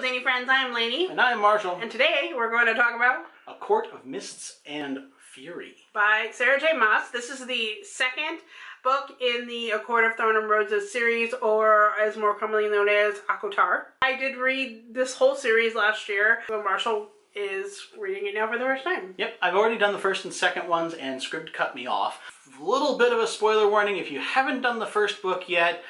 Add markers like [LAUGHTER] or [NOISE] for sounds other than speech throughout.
Zany Friends. I'm Laney. And I'm Marshall. And today we're going to talk about A Court of Mists and Fury. by Sarah J. Maas. This is the second book in the A Court of Thorn and Roses series, or as more commonly known as ACOTAR. I did read this whole series last year, but Marshall is reading it now for the first time. Yep, I've already done the first and second ones, and Scribd cut me off. A little bit of a spoiler warning if you haven't done the first book yet,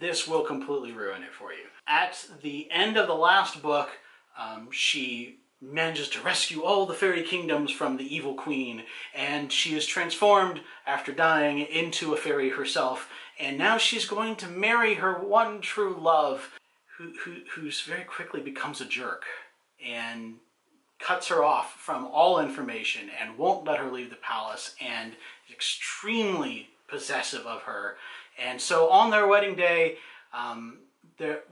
this will completely ruin it for you. At the end of the last book, um, she manages to rescue all the fairy kingdoms from the evil queen, and she is transformed after dying into a fairy herself, and now she's going to marry her one true love, who, who, who's very quickly becomes a jerk, and cuts her off from all information and won't let her leave the palace and is extremely possessive of her. And so on their wedding day, um,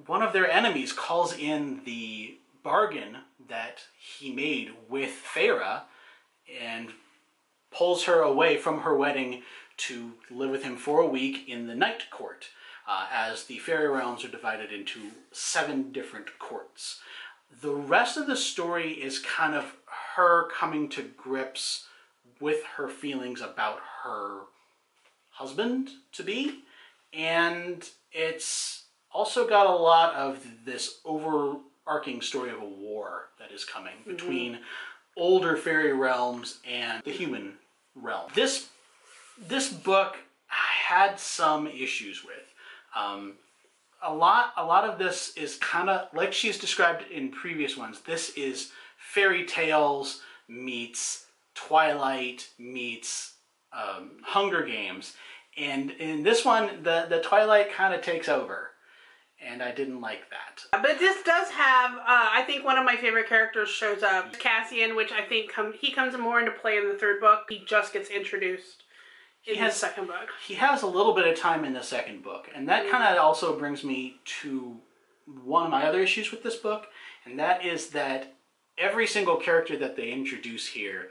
one of their enemies calls in the bargain that he made with Feyre and pulls her away from her wedding to live with him for a week in the Night Court, uh, as the fairy realms are divided into seven different courts. The rest of the story is kind of her coming to grips with her feelings about her husband to be, and it's also got a lot of this overarching story of a war that is coming between older fairy realms and the human realm. This this book had some issues with. Um, a lot a lot of this is kind of like she's described in previous ones. This is fairy tales meets Twilight meets um, Hunger Games, and in this one the the Twilight kind of takes over, and I didn't like that. But this does have, uh, I think one of my favorite characters shows up, Cassian, which I think come, he comes more into play in the third book. He just gets introduced in has- the second book. he has a little bit of time in the second book, and that kind of also brings me to one of my other issues with this book, and that is that every single character that they introduce here,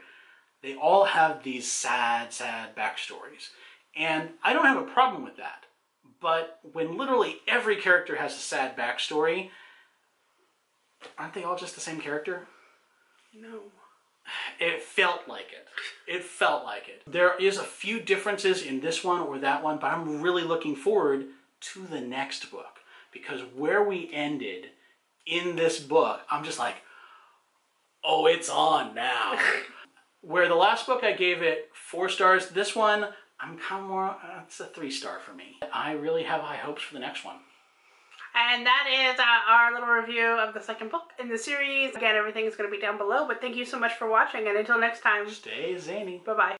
they all have these sad, sad backstories. And I don't have a problem with that. But when literally every character has a sad backstory, aren't they all just the same character? No. It felt like it. It felt like it. There is a few differences in this one or that one, but I'm really looking forward to the next book because where we ended in this book, I'm just like, oh, it's on now. [LAUGHS] where the last book I gave it four stars, this one I'm kind of more. Uh, it's a three star for me. I really have high hopes for the next one. And that is uh, our little review of the second book in the series. Again, everything is going to be down below, but thank you so much for watching, and until next time, Stay zany. bye bye.